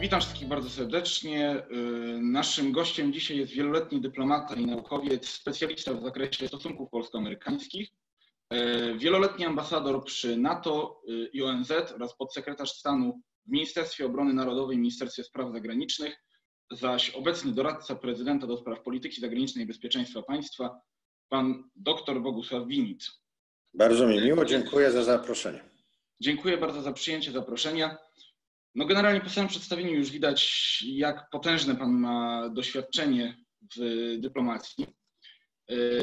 Witam wszystkich bardzo serdecznie. Y, naszym gościem dzisiaj jest wieloletni dyplomata i naukowiec, specjalista w zakresie stosunków polsko-amerykańskich, y, wieloletni ambasador przy NATO i ONZ oraz podsekretarz stanu w Ministerstwie Obrony Narodowej i Ministerstwie Spraw Zagranicznych, zaś obecny doradca prezydenta do spraw polityki zagranicznej i bezpieczeństwa państwa, pan dr Bogusław Winic. Bardzo mi miło, dziękuję za zaproszenie. Dziękuję bardzo za przyjęcie zaproszenia. No generalnie po samym przedstawieniu już widać, jak potężne Pan ma doświadczenie w dyplomacji.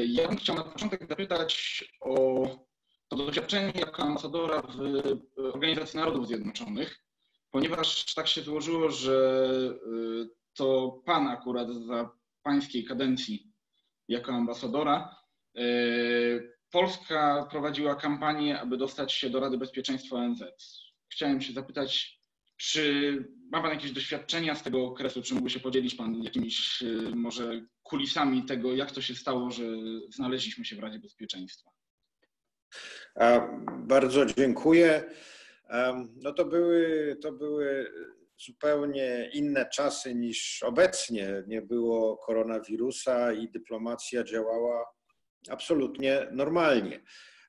Ja bym chciał na początek zapytać o to doświadczenie jako ambasadora w Organizacji Narodów Zjednoczonych, ponieważ tak się złożyło, że y, to Pan akurat za Pańskiej kadencji jako ambasadora y, Polska prowadziła kampanię, aby dostać się do Rady Bezpieczeństwa ONZ. Chciałem się zapytać, czy ma Pan jakieś doświadczenia z tego okresu? Czy mógłby się podzielić Pan jakimiś y, może kulisami tego, jak to się stało, że znaleźliśmy się w Radzie Bezpieczeństwa? Bardzo dziękuję. No to były, to były zupełnie inne czasy niż obecnie. Nie było koronawirusa i dyplomacja działała absolutnie normalnie.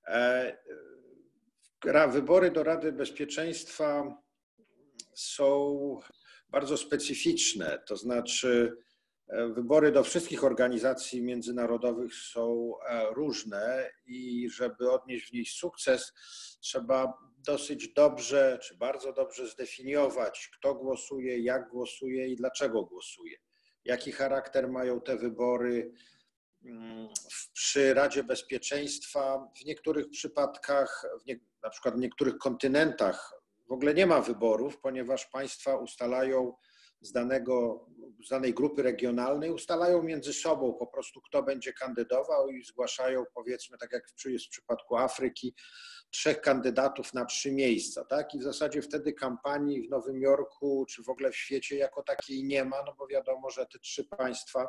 E, wybory do Rady Bezpieczeństwa są bardzo specyficzne, to znaczy e, wybory do wszystkich organizacji międzynarodowych są e, różne i żeby odnieść w nich sukces, trzeba dosyć dobrze czy bardzo dobrze zdefiniować, kto głosuje, jak głosuje i dlaczego głosuje. Jaki charakter mają te wybory mm, przy Radzie Bezpieczeństwa. W niektórych przypadkach, w nie, na przykład w niektórych kontynentach w ogóle nie ma wyborów, ponieważ państwa ustalają z, danego, z danej grupy regionalnej, ustalają między sobą po prostu, kto będzie kandydował i zgłaszają, powiedzmy, tak jak jest w przypadku Afryki, trzech kandydatów na trzy miejsca. Tak? I w zasadzie wtedy kampanii w Nowym Jorku czy w ogóle w świecie jako takiej nie ma, no bo wiadomo, że te trzy państwa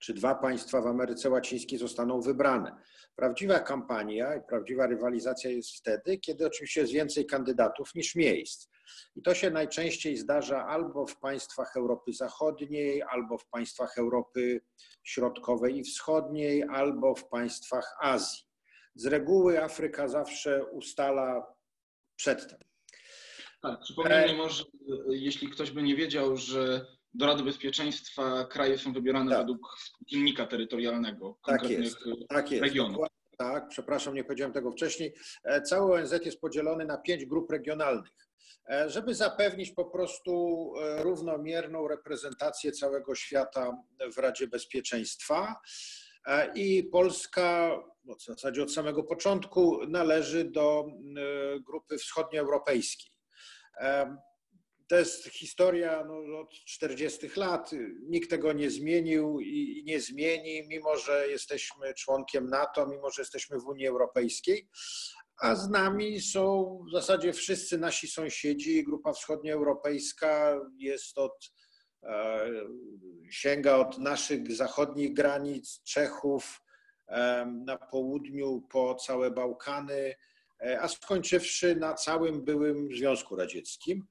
czy dwa państwa w Ameryce Łacińskiej zostaną wybrane. Prawdziwa kampania i prawdziwa rywalizacja jest wtedy, kiedy oczywiście jest więcej kandydatów niż miejsc. I to się najczęściej zdarza albo w państwach Europy Zachodniej, albo w państwach Europy Środkowej i Wschodniej, albo w państwach Azji. Z reguły Afryka zawsze ustala przedtem. Tak, przypomnijmy może, jeśli ktoś by nie wiedział, że do Rady Bezpieczeństwa kraje są wybierane tak. według współczynnika terytorialnego konkretnych tak jest. Tak jest. regionów. Tak, przepraszam, nie powiedziałem tego wcześniej. E, cały ONZ jest podzielony na pięć grup regionalnych, e, żeby zapewnić po prostu e, równomierną reprezentację całego świata w Radzie Bezpieczeństwa. I Polska w zasadzie od samego początku należy do grupy wschodnioeuropejskiej to jest historia no, od 40 lat. Nikt tego nie zmienił i nie zmieni, mimo że jesteśmy członkiem NATO, mimo że jesteśmy w Unii Europejskiej. A z nami są w zasadzie wszyscy nasi sąsiedzi. Grupa wschodnioeuropejska jest od, e, sięga od naszych zachodnich granic, Czechów, e, na południu po całe Bałkany, e, a skończywszy na całym byłym Związku Radzieckim.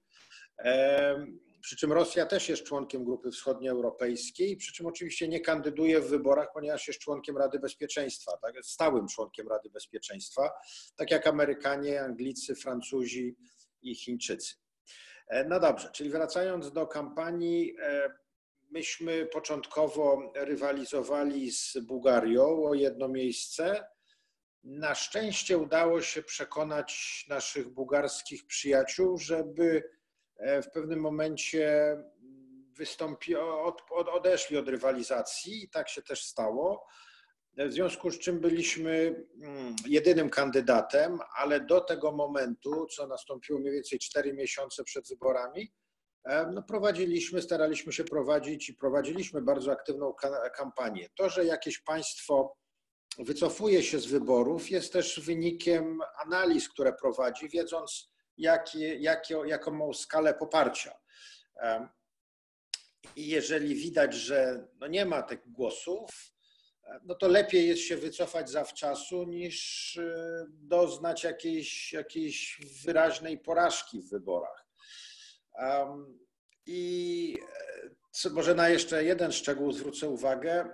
Przy czym Rosja też jest członkiem Grupy Wschodnioeuropejskiej, przy czym oczywiście nie kandyduje w wyborach, ponieważ jest członkiem Rady Bezpieczeństwa, tak, stałym członkiem Rady Bezpieczeństwa, tak jak Amerykanie, Anglicy, Francuzi i Chińczycy. E, no dobrze, czyli wracając do kampanii, e, myśmy początkowo rywalizowali z Bułgarią o jedno miejsce. Na szczęście udało się przekonać naszych bułgarskich przyjaciół, żeby w pewnym momencie wystąpi, od, od, odeszli od rywalizacji i tak się też stało. W związku z czym byliśmy mm, jedynym kandydatem, ale do tego momentu, co nastąpiło mniej więcej 4 miesiące przed wyborami, e, no prowadziliśmy, staraliśmy się prowadzić i prowadziliśmy bardzo aktywną kampanię. To, że jakieś państwo wycofuje się z wyborów, jest też wynikiem analiz, które prowadzi, wiedząc, jakie, jakie, jaką ma skalę poparcia. I jeżeli widać, że no nie ma tych głosów, no to lepiej jest się wycofać zawczasu niż y, doznać jakiejś, jakiejś wyraźnej porażki w wyborach. I co, może na jeszcze jeden szczegół zwrócę uwagę.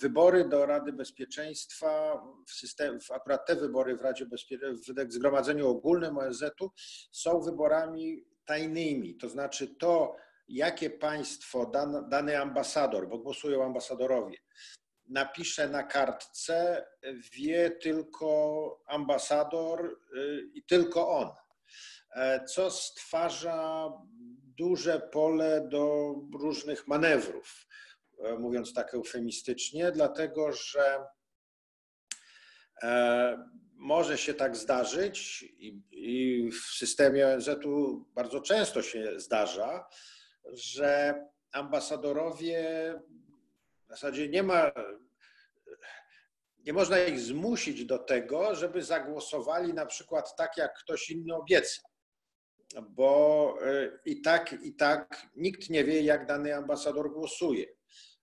Wybory do Rady Bezpieczeństwa, w system, akurat te wybory w Radzie Bezpieczeństwa, w Zgromadzeniu Ogólnym ONZ-u są wyborami tajnymi. To znaczy to, jakie państwo, dan, dany ambasador, bo głosują ambasadorowie, napisze na kartce, wie tylko ambasador y, i tylko on, e, co stwarza duże pole do różnych manewrów, e, mówiąc tak eufemistycznie, dlatego że e, może się tak zdarzyć i, w systemie ONZ-u bardzo często się zdarza, że ambasadorowie w zasadzie nie ma, nie można ich zmusić do tego, żeby zagłosowali na przykład tak, jak ktoś inny obiecał. Bo e, i tak, i tak nikt nie wie, jak dany ambasador głosuje.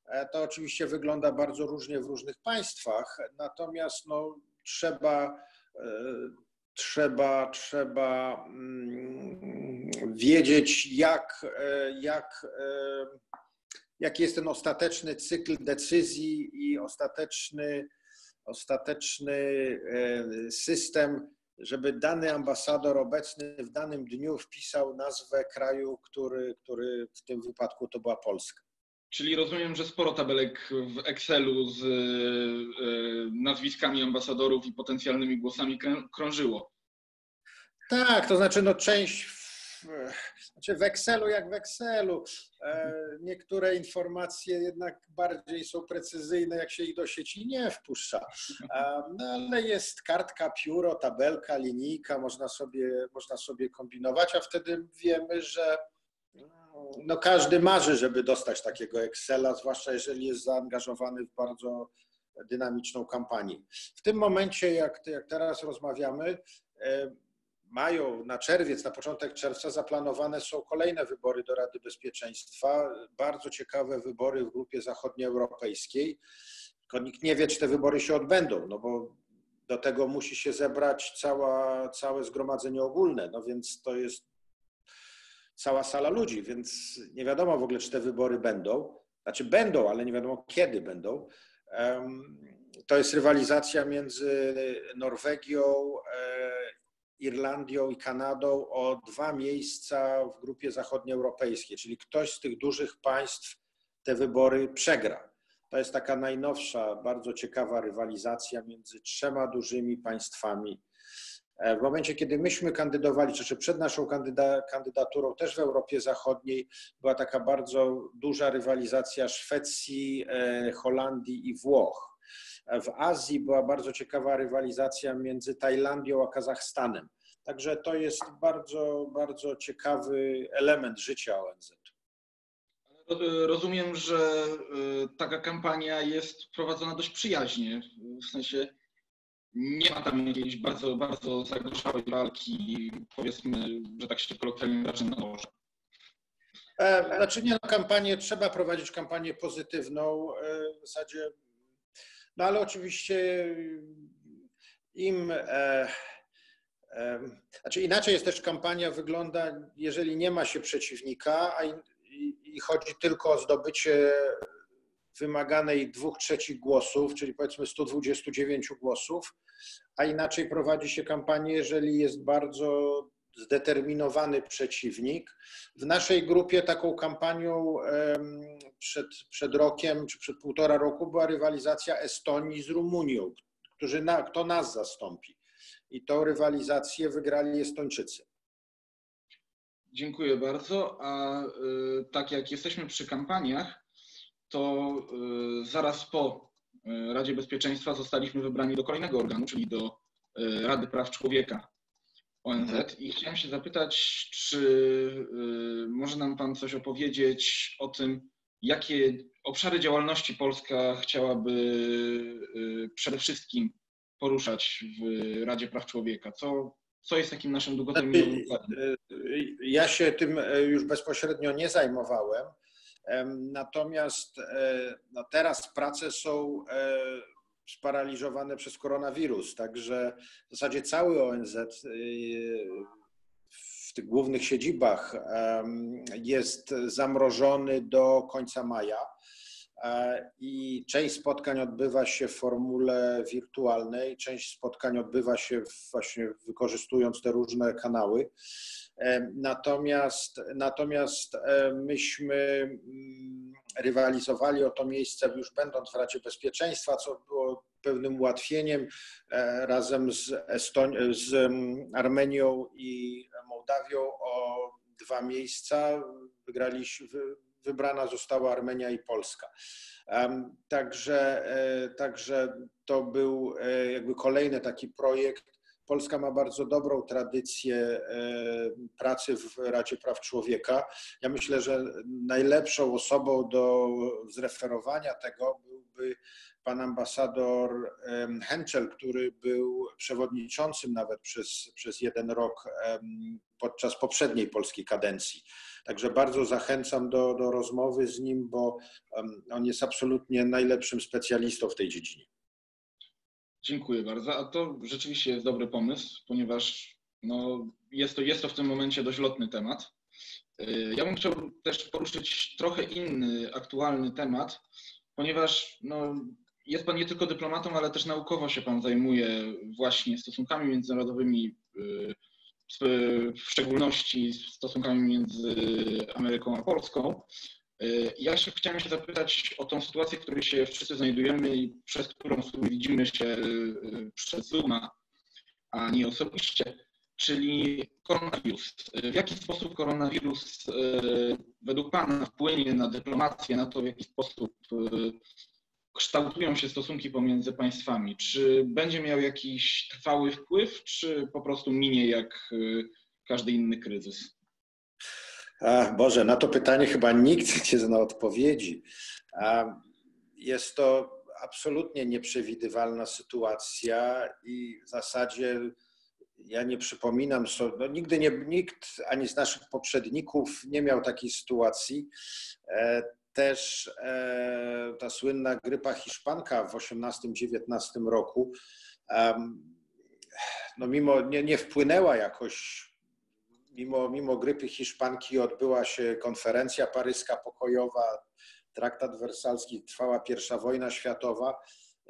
E, to oczywiście wygląda bardzo różnie w różnych państwach, natomiast no, trzeba, e, trzeba, trzeba mm, wiedzieć, jak, jak jaki jest ten ostateczny cykl decyzji i ostateczny, ostateczny system, żeby dany ambasador obecny w danym dniu wpisał nazwę kraju, który, który w tym wypadku to była Polska. Czyli rozumiem, że sporo tabelek w Excelu z e, nazwiskami ambasadorów i potencjalnymi głosami krążyło. Tak, to znaczy no część znaczy w Excelu jak w Excelu. E, niektóre informacje jednak bardziej są precyzyjne, jak się ich do sieci nie wpuszcza. E, no, ale jest kartka, pióro, tabelka, linijka, można sobie, można sobie kombinować, a wtedy wiemy, że no każdy marzy, żeby dostać takiego Excela, zwłaszcza jeżeli jest zaangażowany w bardzo dynamiczną kampanię. W tym momencie, jak, jak teraz rozmawiamy, e, mają na czerwiec, na początek czerwca zaplanowane są kolejne wybory do Rady Bezpieczeństwa, bardzo ciekawe wybory w grupie zachodnioeuropejskiej. Tylko nikt nie wie, czy te wybory się odbędą, no bo do tego musi się zebrać cała, całe zgromadzenie ogólne, no więc to jest cała sala ludzi, więc nie wiadomo w ogóle, czy te wybory będą. Znaczy będą, ale nie wiadomo kiedy będą. To jest rywalizacja między Norwegią e, Irlandią i Kanadą o dwa miejsca w grupie zachodnioeuropejskiej, czyli ktoś z tych dużych państw te wybory przegra. To jest taka najnowsza, bardzo ciekawa rywalizacja między trzema dużymi państwami. E, w momencie, kiedy myśmy kandydowali, czy przed naszą kandyda, kandydaturą też w Europie Zachodniej, była taka bardzo duża rywalizacja Szwecji, e, Holandii i Włoch. W Azji była bardzo ciekawa rywalizacja między Tajlandią a Kazachstanem. Także to jest bardzo, bardzo ciekawy element życia ONZ. Rozumiem, że y, taka kampania jest prowadzona dość przyjaźnie. W sensie nie ma tam jakiejś bardzo, bardzo zagorzałej walki, powiedzmy, że tak się kolokwialnie wyrażę na morze. Znaczy nie, no, kampanię, trzeba prowadzić kampanię pozytywną. E, w zasadzie no ale oczywiście im. E, e, znaczy inaczej jest też kampania wygląda, jeżeli nie ma się przeciwnika, a i, i chodzi tylko o zdobycie wymaganej dwóch trzecich głosów, czyli powiedzmy 129 głosów, a inaczej prowadzi się kampanię, jeżeli jest bardzo zdeterminowany przeciwnik. W naszej grupie taką kampanią przed, przed rokiem czy przed półtora roku była rywalizacja Estonii z Rumunią, którzy na, kto nas zastąpi. I tą rywalizację wygrali Estończycy. Dziękuję bardzo. A y, tak jak jesteśmy przy kampaniach, to y, zaraz po y, Radzie Bezpieczeństwa zostaliśmy wybrani do kolejnego organu, czyli do Rady Praw Człowieka ONZ i chciałem się zapytać, czy y, może nam Pan coś opowiedzieć o tym, jakie obszary działalności Polska chciałaby y, przede wszystkim poruszać w Radzie Praw Człowieka? Co, co jest takim naszym długoterminowym znaczy, planem? Y, ja się tym już bezpośrednio nie zajmowałem, natomiast no teraz prace są sparaliżowane przez koronawirus. Także w zasadzie cały ONZ y, w tych głównych siedzibach jest zamrożony do końca maja e, i część spotkań odbywa się w formule wirtualnej, część spotkań odbywa się właśnie wykorzystując te różne kanały. E, natomiast, natomiast e, myśmy mm, rywalizowali o to miejsce już będąc w Radzie Bezpieczeństwa, co było pewnym ułatwieniem razem z, Eston- z mm, Armenią i Mołdawią o dwa miejsca. Wybrana została Armenia i Polska. Także, e, także to był e, jakby kolejny taki projekt. Polska ma bardzo dobrą tradycję e, pracy w Radzie Praw Człowieka. Ja myślę, że najlepszą osobą do zreferowania tego byłby pan ambasador Henschel, który był przewodniczącym nawet przez, przez jeden rok podczas poprzedniej polskiej kadencji. Także bardzo zachęcam do, do rozmowy z nim, bo on jest absolutnie najlepszym specjalistą w tej dziedzinie. Dziękuję bardzo. A to rzeczywiście jest dobry pomysł, ponieważ no, jest, to, jest to w tym momencie dość lotny temat. Y, ja bym chciał też poruszyć trochę inny, aktualny temat, ponieważ no, jest Pan nie tylko dyplomatą, ale też naukowo się Pan zajmuje właśnie stosunkami międzynarodowymi, y, w szczególności stosunkami między Ameryką a Polską. Y, ja się chciałem się zapytać o tą sytuację, w której się wszyscy znajdujemy i przez którą widzimy się y, przez Zooma, a nie osobiście, czyli koronawirus. W jaki sposób koronawirus według Pana wpłynie na dyplomację, na to, w jaki sposób kształtują się stosunki pomiędzy państwami? Czy będzie miał jakiś trwały wpływ, czy po prostu minie jak każdy inny kryzys? Ach, Boże, na to pytanie chyba nikt nie zna odpowiedzi. Jest to absolutnie nieprzewidywalna sytuacja i w zasadzie ja nie przypominam sobie, no nigdy nie, nikt ani z naszych poprzedników nie miał takiej sytuacji. E, też e, ta słynna grypa hiszpanka w 18-19 roku, no mimo, nie, nie wpłynęła jakoś, mimo, mimo grypy hiszpanki odbyła się konferencja paryska pokojowa, traktat wersalski, trwała pierwsza wojna światowa,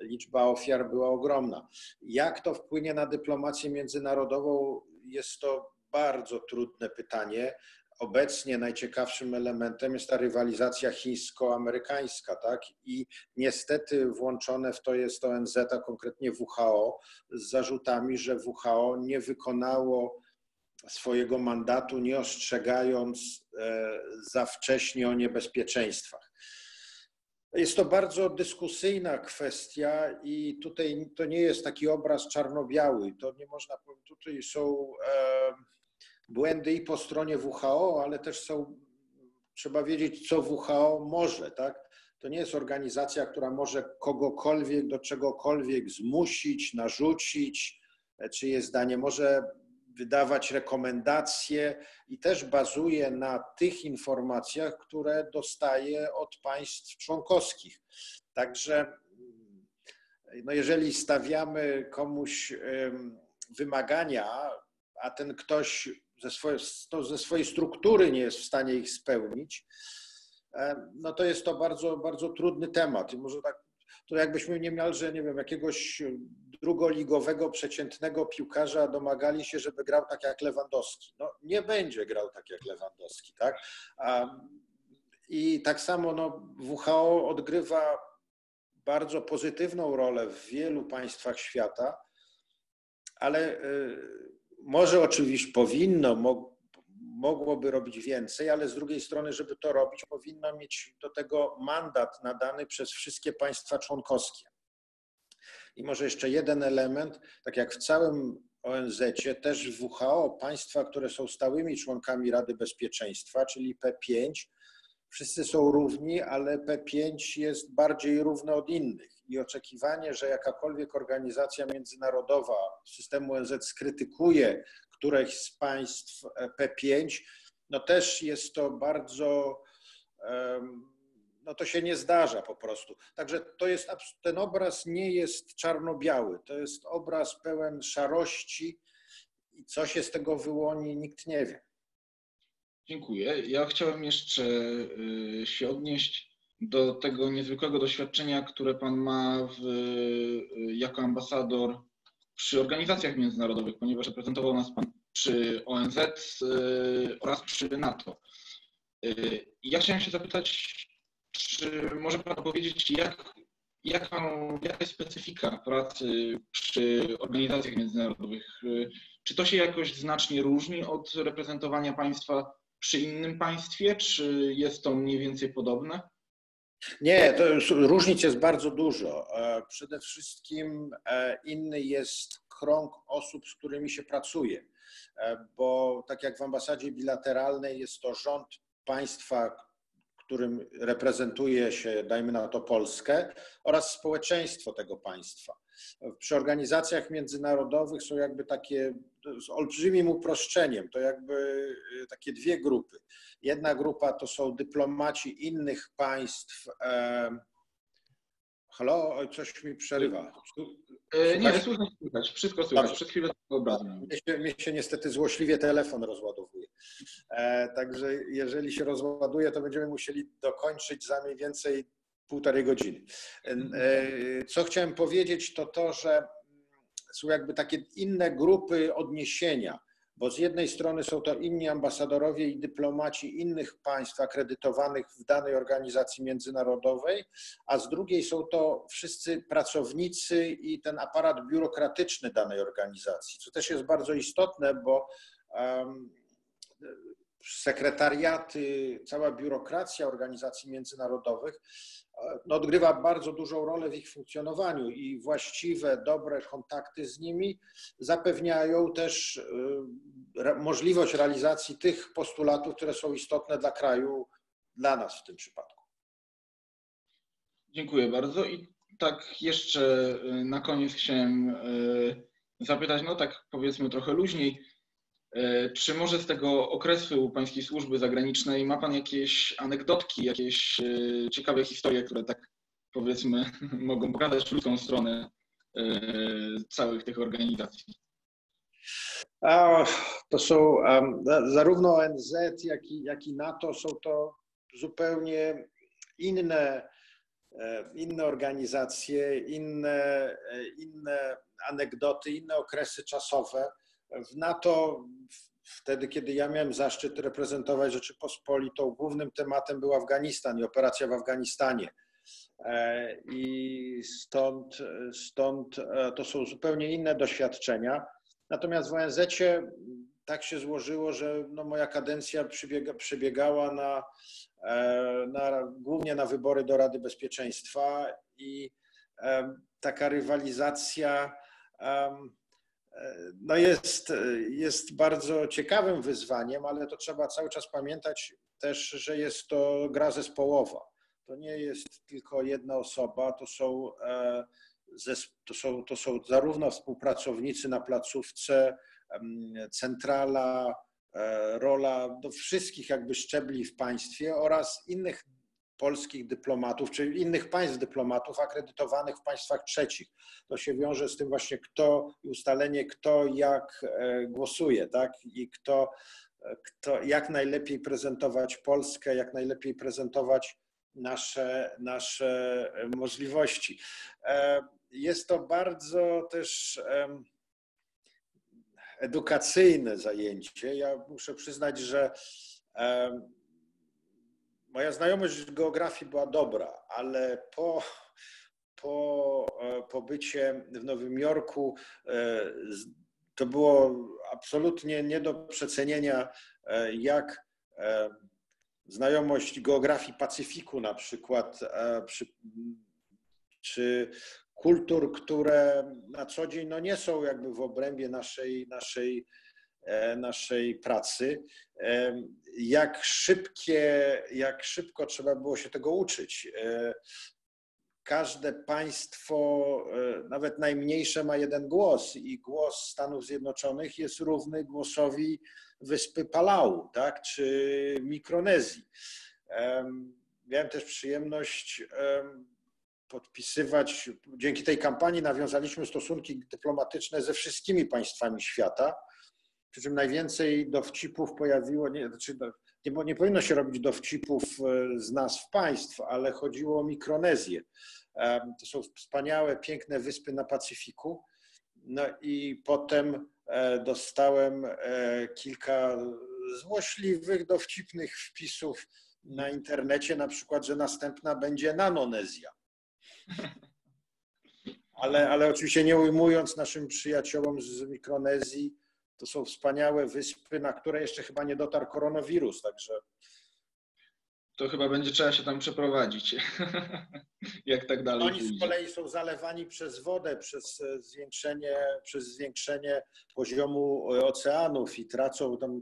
liczba ofiar była ogromna. Jak to wpłynie na dyplomację międzynarodową, jest to bardzo trudne pytanie obecnie najciekawszym elementem jest ta rywalizacja chińsko-amerykańska, tak? I niestety włączone w to jest ONZ, a konkretnie WHO, z zarzutami, że WHO nie wykonało swojego mandatu, nie ostrzegając e, za wcześnie o niebezpieczeństwach. Jest to bardzo dyskusyjna kwestia i tutaj to nie jest taki obraz czarno-biały. To nie można powiedzieć, tutaj są błędy i po stronie WHO, ale też są, trzeba wiedzieć, co WHO może, tak? To nie jest organizacja, która może kogokolwiek do czegokolwiek zmusić, narzucić, czyje zdanie może wydawać rekomendacje i też bazuje na tych informacjach, które dostaje od państw członkowskich. Także no jeżeli stawiamy komuś wymagania, a ten ktoś ze, swoje, ze swojej struktury nie jest w stanie ich spełnić, no to jest to bardzo, bardzo trudny temat. I może tak, to jakbyśmy niemalże, nie wiem, jakiegoś drugoligowego, przeciętnego piłkarza domagali się, żeby grał tak jak Lewandowski. No nie będzie grał tak jak Lewandowski, tak? I tak samo no, WHO odgrywa bardzo pozytywną rolę w wielu państwach świata, ale y, może oczywiście powinno, mogłoby robić więcej, ale z drugiej strony, żeby to robić, powinno mieć do tego mandat nadany przez wszystkie państwa członkowskie. I może jeszcze jeden element, tak jak w całym ONZ-cie, też w WHO państwa, które są stałymi członkami Rady Bezpieczeństwa, czyli P5, wszyscy są równi, ale P5 jest bardziej równy od innych. I oczekiwanie, że jakakolwiek organizacja międzynarodowa systemu ONZ skrytykuje któreś z państw P5, no też jest to bardzo, no to się nie zdarza po prostu. Także to jest, ten obraz nie jest czarno-biały, to jest obraz pełen szarości i co się z tego wyłoni, nikt nie wie. Dziękuję. Ja chciałem jeszcze y, się odnieść do tego niezwykłego doświadczenia, które Pan ma w, y, jako ambasador przy organizacjach międzynarodowych, ponieważ reprezentował nas Pan przy ONZ y, oraz przy NATO. Ja chciałem się zapytać, czy może Pan powiedzieć, jak, jaką, jaka jest specyfika pracy przy organizacjach międzynarodowych? Czy to się jakoś znacznie różni od reprezentowania państwa przy innym państwie, czy jest to mniej więcej podobne? Nie, to różnic jest bardzo dużo. E, przede wszystkim e, inny jest krąg osób, z którymi się pracuje, e, bo tak jak w ambasadzie bilateralnej jest to rząd państwa, którym reprezentuje się, dajmy na to Polskę, oraz społeczeństwo tego państwa. Przy organizacjach międzynarodowych są jakby takie z olbrzymim uproszczeniem, to jakby takie dwie grupy. Jedna grupa to są dyplomaci innych państw. Halo, coś mi przerywa. E, nie, słychać, słychać, wszystko słychać. Przez chwilę obrazem. Mnie się, mnie się niestety złośliwie telefon rozładowuje. E, także jeżeli się rozładuje, to będziemy musieli dokończyć za mniej więcej półtorej godziny. E, co chciałem powiedzieć, to to, że są jakby takie inne grupy odniesienia, bo z jednej strony są to inni ambasadorowie i dyplomaci innych państw akredytowanych w danej organizacji międzynarodowej, a z drugiej są to wszyscy pracownicy i ten aparat biurokratyczny danej organizacji, co też jest bardzo istotne, bo um, sekretariaty, cała biurokracja organizacji międzynarodowych no, odgrywa bardzo dużą rolę w ich funkcjonowaniu i właściwe, dobre kontakty z nimi zapewniają też y, możliwość realizacji tych postulatów, które są istotne dla kraju, dla nas w tym przypadku. Dziękuję bardzo. I tak jeszcze y, na koniec chciałem zapytać, no tak powiedzmy trochę luźniej, E, czy może z tego okresu pańskiej służby zagranicznej ma pan jakieś anegdotki, jakieś e, ciekawe historie, które tak powiedzmy mogą pokazać ludzką stronę e, całych tych organizacji? To są zarówno ONZ, jak i, jak i NATO są to zupełnie inne, inne organizacje, inne, inne anegdoty, inne okresy czasowe w NATO wtedy, kiedy ja miałem zaszczyt reprezentować Rzeczypospolitą, głównym tematem był Afganistan i operacja w Afganistanie. E, I stąd, stąd e, to są zupełnie inne doświadczenia. Natomiast w ONZ tak się złożyło, że no moja kadencja przybiega, przebiegała na, e, na, głównie na wybory do Rady Bezpieczeństwa i taka rywalizacja no jest, jest bardzo ciekawym wyzwaniem, ale to trzeba cały czas pamiętać też, że jest to gra zespołowa. To nie jest tylko jedna osoba, to są, e, to są, to są zarówno współpracownicy na placówce, centrala, e, rola do wszystkich jakby szczebli w państwie oraz innych polskich dyplomatów, czy innych państw dyplomatów akredytowanych w państwach trzecich. To się wiąże z tym właśnie kto, ustalenie kto jak e, głosuje, tak? I kto, e, kto jak najlepiej prezentować Polskę, jak najlepiej prezentować nasze, nasze możliwości. E, jest to bardzo też edukacyjne zajęcie. Ja muszę przyznać, że moja znajomość geografii była dobra, ale po, po e, pobycie w Nowym Jorku e, to było absolutnie nie do przecenienia, e, jak znajomość geografii Pacyfiku na przykład, czy kultur, które na co dzień no nie są jakby w obrębie naszej, naszej naszej pracy, e, jak szybkie, jak szybko trzeba było się tego uczyć. E, każde państwo, nawet najmniejsze, ma jeden głos i głos Stanów Zjednoczonych jest równy głosowi wyspy Palau, tak, czy Mikronezji. Miałem też przyjemność podpisywać, dzięki tej kampanii nawiązaliśmy stosunki dyplomatyczne ze wszystkimi państwami świata przy czym najwięcej dowcipów pojawiło, nie, znaczy nie, nie powinno się robić dowcipów e, z nazw państw, ale chodziło o Mikronezję. To są wspaniałe, piękne wyspy na Pacyfiku. No i potem e, dostałem kilka złośliwych, dowcipnych wpisów na internecie, na przykład, że następna będzie Nanonezja. Ale, ale oczywiście nie ujmując naszym przyjaciołom z Mikronezji, to są wspaniałe wyspy, na które jeszcze chyba nie dotarł koronawirus, także. To chyba będzie trzeba się tam przeprowadzić, jak tak dalej. Oni z kolei są zalewani przez wodę, przez zwiększenie, przez zwiększenie poziomu oceanów i tracą tam.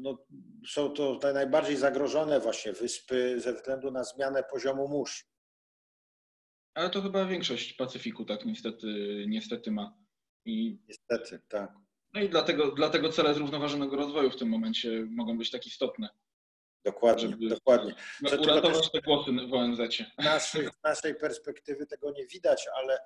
No, są to te najbardziej zagrożone właśnie wyspy ze względu na zmianę poziomu mórz. Ale to chyba większość Pacyfiku tak niestety, niestety ma. I, niestety, tak. No i dlatego, dlatego cele zrównoważonego rozwoju w tym momencie mogą być tak istotne. Dokładnie, żeby dokładnie. uratować te głosy w ONZ. Z naszej, z naszej perspektywy tego nie widać, ale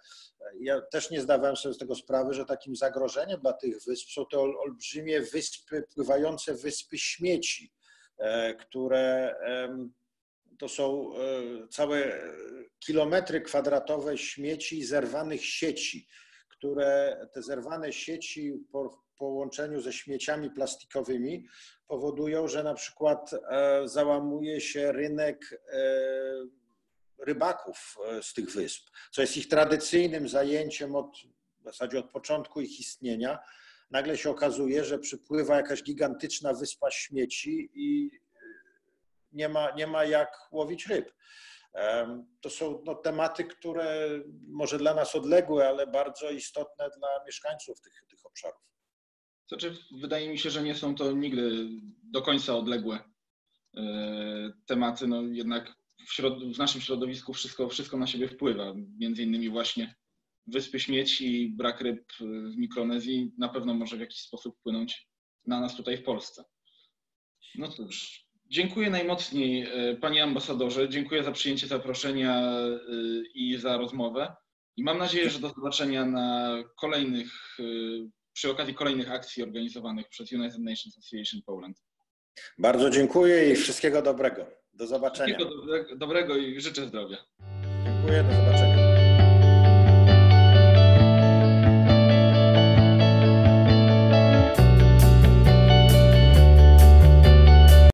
ja też nie zdawałem sobie z tego sprawy, że takim zagrożeniem dla tych wysp są te olbrzymie wyspy, pływające wyspy śmieci, e, które to są e, całe kilometry kwadratowe śmieci zerwanych sieci, które te zerwane sieci po połączeniu ze śmieciami plastikowymi powodują, że na przykład e, załamuje się rynek e, rybaków z tych wysp, co jest ich tradycyjnym zajęciem od, w zasadzie od początku ich istnienia. Nagle się okazuje, że przypływa jakaś gigantyczna wyspa śmieci i nie ma, nie ma jak łowić ryb. To są no, tematy, które może dla nas odległe, ale bardzo istotne dla mieszkańców tych, tych obszarów. Znaczy, wydaje mi się, że nie są to nigdy do końca odległe e, tematy. No, jednak w, w naszym środowisku wszystko, wszystko na siebie wpływa. Między innymi właśnie wyspy śmieci, brak ryb w Mikronezji na pewno może w jakiś sposób wpłynąć na nas tutaj w Polsce. No cóż, Dziękuję najmocniej e, Panie Ambasadorze. Dziękuję za przyjęcie zaproszenia e, i za rozmowę. I mam nadzieję, że do zobaczenia na kolejnych, e, przy okazji kolejnych akcji organizowanych przez United Nations Association Poland. Bardzo dziękuję i wszystkiego dobrego. Do zobaczenia. Wszystkiego dobrego i życzę zdrowia. Dziękuję, do zobaczenia.